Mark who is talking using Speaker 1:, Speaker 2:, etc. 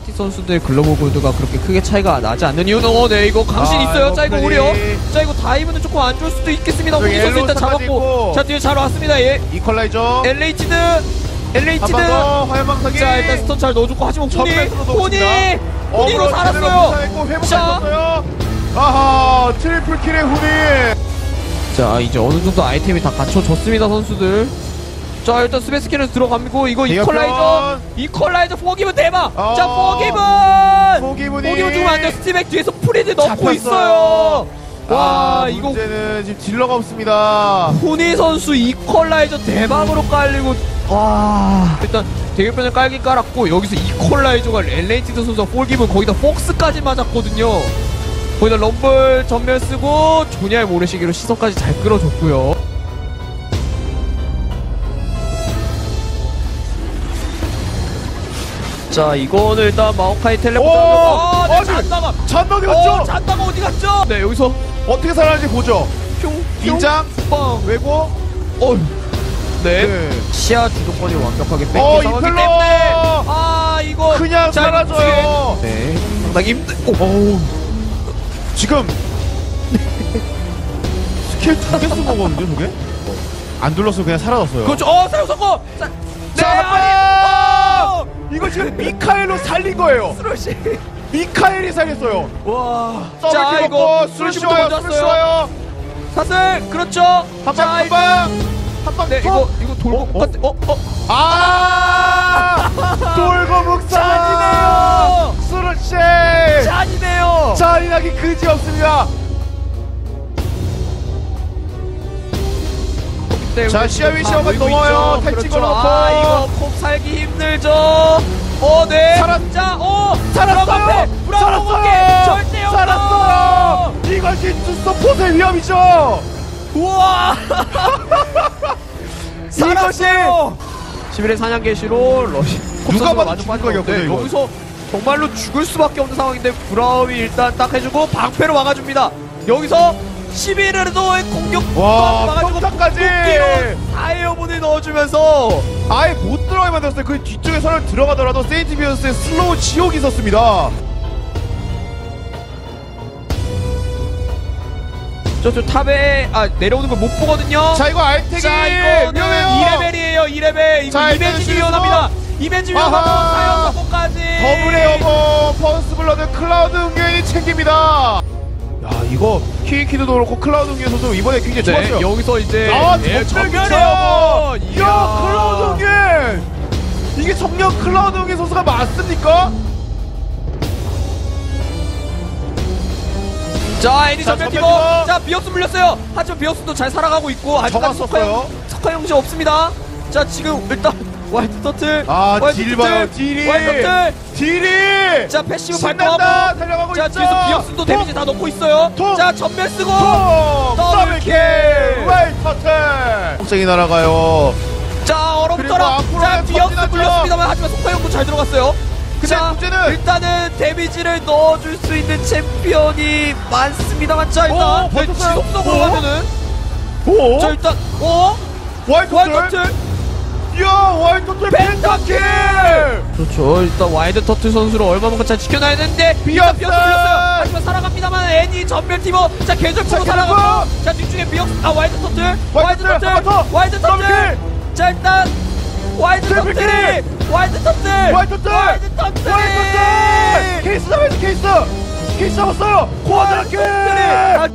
Speaker 1: 선수들 글로벌 골드가 그렇게 크게 차이가 나지 않는 이유는 어, 네 이거 강신
Speaker 2: 아,
Speaker 1: 있어요. 자 이거. 오려. 자 이거 다이브는 조금 안 좋을 수도 있겠습니다. 우리 선수 일단 잡았고. 자 뒤에 잘 왔습니다. 예.
Speaker 2: 이퀄라이저.
Speaker 1: 엘레이티드.
Speaker 2: 한번더 화염방사기
Speaker 1: 자 일단 스턴 잘 넣어줬고 하지만 호니 호니. 호니로 살았어요. 자.
Speaker 2: 아하 트리플 킬의 후니
Speaker 1: 자 이제 어느 정도 아이템이 다 갖춰졌습니다 선수들. 자 일단 스페스키는 들어가고 이거
Speaker 2: 대역전.
Speaker 1: 이퀄라이저 이퀄라이저 포기면 대박.
Speaker 2: 어.
Speaker 1: 자 포기면
Speaker 2: 포기문이
Speaker 1: 포기면 주면 안돼 스티백 뒤에서 프리드 넣고
Speaker 2: 잡혔어요.
Speaker 1: 있어요. 와
Speaker 2: 아,
Speaker 1: 이거
Speaker 2: 문제는 지금 딜러가 없습니다
Speaker 1: 후니 선수 이퀄라이저 대박으로 깔리고 와 일단 대결변을 깔긴 깔았고 여기서 이퀄라이저가 엘레이티드 선수가 폴기분 거기다 폭스까지 맞았거든요. 거기다 럼블 전멸 쓰고 조니아의 모래시계로 시선까지 잘 끌어줬고요. 자 이거는 일단 마오카이 텔레포트
Speaker 2: 오!
Speaker 1: 아, 네,
Speaker 2: 어,
Speaker 1: 잔다가
Speaker 2: 잔다 어디
Speaker 1: 어,
Speaker 2: 갔죠?
Speaker 1: 잔다가 어디 갔죠? 네 여기서
Speaker 2: 어떻게 살아날지 보죠
Speaker 1: 뿅
Speaker 2: 인장
Speaker 1: 빵
Speaker 2: 외고
Speaker 1: 어, 네.
Speaker 2: 네.
Speaker 1: 시야 주도권이 완벽하게 뺏긴
Speaker 2: 어,
Speaker 1: 상황이기! 때문에 아 이거
Speaker 2: 그냥
Speaker 1: 자,
Speaker 2: 사라져요
Speaker 1: 네 상당히 힘들 오,
Speaker 2: 지금 스킬 두개 쓴 거거든요 저게? 안 둘러서 그냥 사라졌어요
Speaker 1: 그렇죠 어 사용 성공 자, 네
Speaker 2: 자,
Speaker 1: 아,
Speaker 2: 아! 미카엘로 살린 거예요.
Speaker 1: 스로시.
Speaker 2: 미카엘이 살렸어요.
Speaker 1: 와.
Speaker 2: 자킬
Speaker 1: 이거 먼저
Speaker 2: 술
Speaker 1: 왔어요.
Speaker 2: 쉬워요.
Speaker 1: 사슬 그렇죠.
Speaker 2: 한방
Speaker 1: 자,
Speaker 2: 한방 한방
Speaker 1: 네 이거 이거 돌고
Speaker 2: 어, 어?
Speaker 1: 어, 어, 어.
Speaker 2: 아! 돌고 묵살이네요. 수루씨
Speaker 1: 짠이네요.
Speaker 2: 잔인하기 그지 없습니다.
Speaker 1: 네,
Speaker 2: 자, 시야위
Speaker 1: 모이고
Speaker 2: 넘어요. 탈. 찍어놓고.
Speaker 1: 아 이거 콕 살기 힘들죠 어, 네.
Speaker 2: 살았-
Speaker 1: 자, 어,
Speaker 2: 살았어요
Speaker 1: 볼게 절대.
Speaker 2: 살았어요 이것이 투스포트의 위험이죠
Speaker 1: 우와. 살았어요. 11의 사냥 개시로 러시.
Speaker 2: 누가 봐도 죽을
Speaker 1: 이건. 여기서 정말로 죽을 수밖에 없는 상황인데 브라움이 일단 딱 해주고 방패로 막아줍니다. 여기서 11회로도 공격
Speaker 2: 와,
Speaker 1: 막아주고! 궁극기로 다이어본을 넣어주면서
Speaker 2: 아예 못 들어가게 만들었어요. 그 뒤쪽에 선을 들어가더라도 세인트 비어스의 슬로우 지옥이 있었습니다.
Speaker 1: 저쪽 탑에 아 내려오는 걸 못 보거든요.
Speaker 2: 자 이거 알텍이
Speaker 1: 자 이거는
Speaker 2: 위험해요.
Speaker 1: 2레벨이에요 2레벨. 이거
Speaker 2: 자,
Speaker 1: 이벤지 위험합니다. 이벤지 위험하고. 사형 성공까지.
Speaker 2: 더블의 여보 퍼스트 블러드 클라우드 응견이 챙깁니다 야 이거 키키도 그렇고 클라우드 응견에서도 이번에 굉장히
Speaker 1: 네,
Speaker 2: 좋았어요.
Speaker 1: 여기서 이제
Speaker 2: 아
Speaker 1: 예, 여보
Speaker 2: 여보 야 클라우드 응견 이게 정면 클라우드 응견 선수가 맞습니까?
Speaker 1: 자 애니
Speaker 2: 자,
Speaker 1: 전면
Speaker 2: 전면
Speaker 1: 티버. 자 비옵스 물렸어요. 하지만 비옵스도 잘 살아가고 있고 아직까지
Speaker 2: 잡았었어요.
Speaker 1: 석화 석화 형제 없습니다. 자 지금 일단 화이트 터틀
Speaker 2: 아, 딜 봐요, 딜이.
Speaker 1: 화이트 터틀.
Speaker 2: 딜이.
Speaker 1: 자 패시브 발동하고.
Speaker 2: 달려가
Speaker 1: 비옵스도 데미지 다 넣고 있어요
Speaker 2: 톡.
Speaker 1: 자 전멸 쓰고
Speaker 2: 톡
Speaker 1: 더블
Speaker 2: 더블
Speaker 1: 킬.
Speaker 2: 킬 와이트 터틀 복생이 날아가요
Speaker 1: 자
Speaker 2: 앞으로
Speaker 1: 자
Speaker 2: 터지나죠?
Speaker 1: 물렸습니다만 하지만 형도 잘 들어갔어요
Speaker 2: 근데
Speaker 1: 자,
Speaker 2: 문제는
Speaker 1: 일단은 데미지를 넣어줄 수 있는 챔피언이 많습니다만 자 일단
Speaker 2: 오,
Speaker 1: 네,
Speaker 2: 버텼어요.
Speaker 1: 지속적으로
Speaker 2: 오?
Speaker 1: 하면은
Speaker 2: 오
Speaker 1: 자 일단 어?
Speaker 2: 와이트
Speaker 1: 와이드
Speaker 2: 터틀
Speaker 1: 터틀
Speaker 2: 야 와이트 터틀
Speaker 1: 펜타킬! 그렇죠 일단 와이드 터틀 선수를 얼마만큼 잘 지켜놔야 되는데
Speaker 2: 비었어!
Speaker 1: 비었어 살아갑니다만 애니 전멸 티버 자 계절적으로
Speaker 2: 자,
Speaker 1: 살아가고. 자 뒤쪽에 비었 아 와이드 터틀. 와이드
Speaker 2: 터틀,
Speaker 1: 터틀! 와이드 터틀! 자 일단 와이드 터틀이 와이드 터틀.
Speaker 2: 와이트 터틀.
Speaker 1: 와이드 터틀.
Speaker 2: 터틀. 케이스 잡아야지 케이스. 케이스 잡았어요.
Speaker 1: 아,